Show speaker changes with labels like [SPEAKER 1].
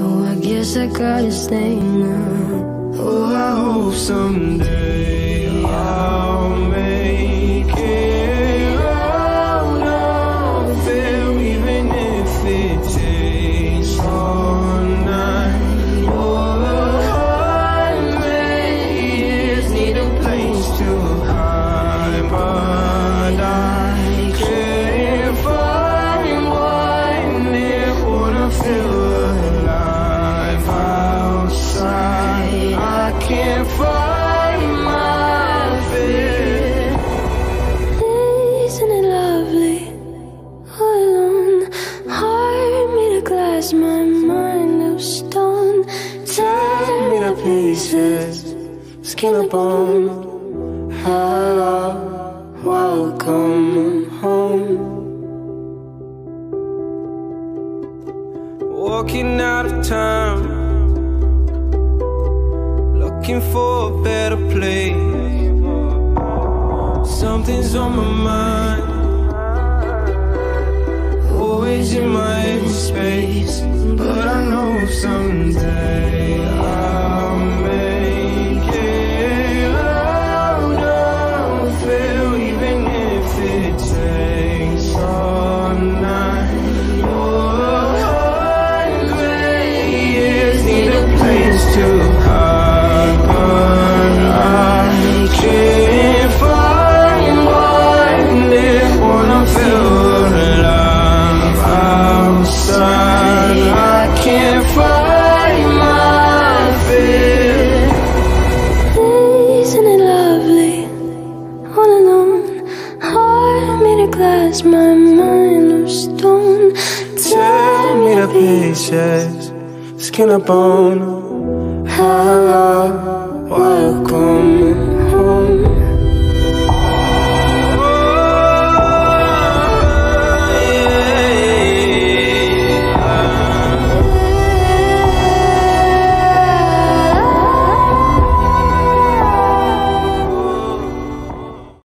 [SPEAKER 1] So I guess I gotta stay now.
[SPEAKER 2] Oh, I hope someday to
[SPEAKER 1] pieces, skin and bone. Hello, welcome home.
[SPEAKER 2] Walking out of town, looking for a better place. Something's on my mind, always in my headspace. But I know someday
[SPEAKER 1] glass, my mind of stone.
[SPEAKER 2] Tear me to pieces, skin and bone. Hello, welcome